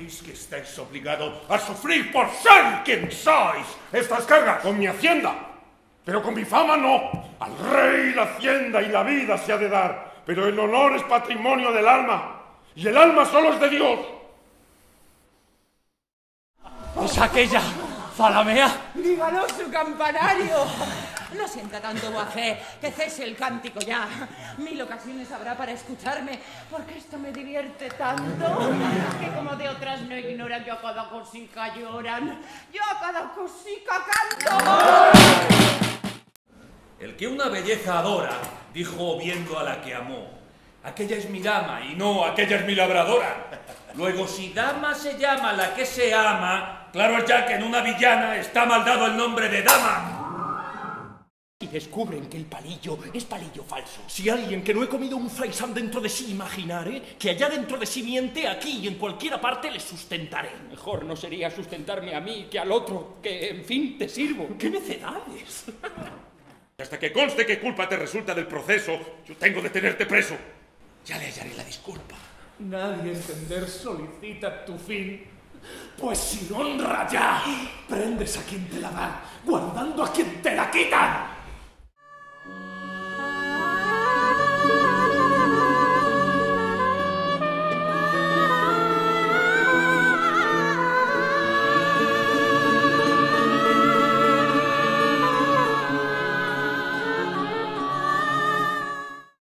sabéis que estáis obligados a sufrir por ser quien sois estas cargas con mi hacienda. Pero con mi fama no. Al rey la hacienda y la vida se ha de dar. Pero el honor es patrimonio del alma. Y el alma solo es de Dios. Es aquella, Zalamea. Dígalo su campanario. Sienta tanto guajé, que cese el cántico ya. Mil ocasiones habrá para escucharme, porque esto me divierte tanto, que como de otras no ignoran, yo a cada cosica lloran, yo a cada cosica canto. El que una belleza adora, dijo viendo a la que amó. Aquella es mi dama y no aquella es mi labradora. Luego, si dama se llama la que se ama, claro es ya que en una villana está mal dado el nombre de dama. Y descubren que el palillo es palillo falso. Si alguien que no he comido un faisán dentro de sí imaginare, que allá dentro de sí miente, aquí y en cualquiera parte le sustentaré. Mejor no sería sustentarme a mí que al otro, que en fin te sirvo. ¡Qué necedades! Hasta que conste que culpa te resulta del proceso, yo tengo de tenerte preso. Ya le hallaré la disculpa. Nadie entender solicita tu fin. Pues sin honra ya, prendes a quien te la da, guardando a quien te la quitan.